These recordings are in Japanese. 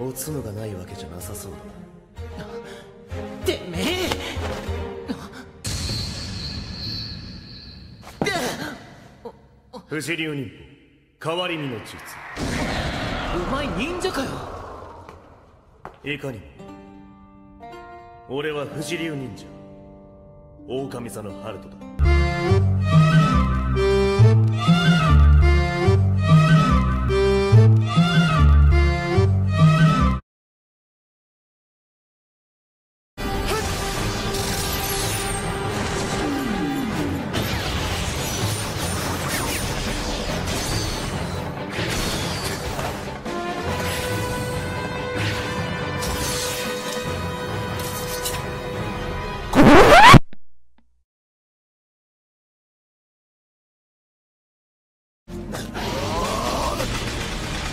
おつむがないわけじゃなさそうだ。てめえ。不死流忍法変わり身の術。お前忍者かよ。いかにも。俺は不死流忍者。狼座のハルトだ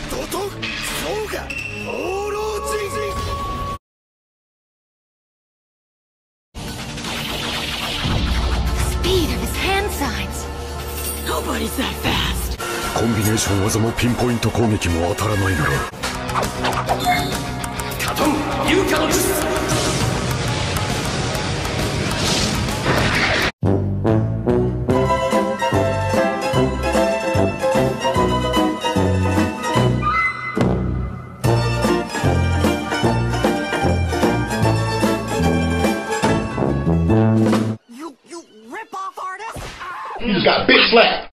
ドトンそうか放浪人 Speed of his hand signs. Nobody's that fast. コンビネーション技もピンポイント攻撃も当たらないならカトン勇者の術 You just got bitch slapped.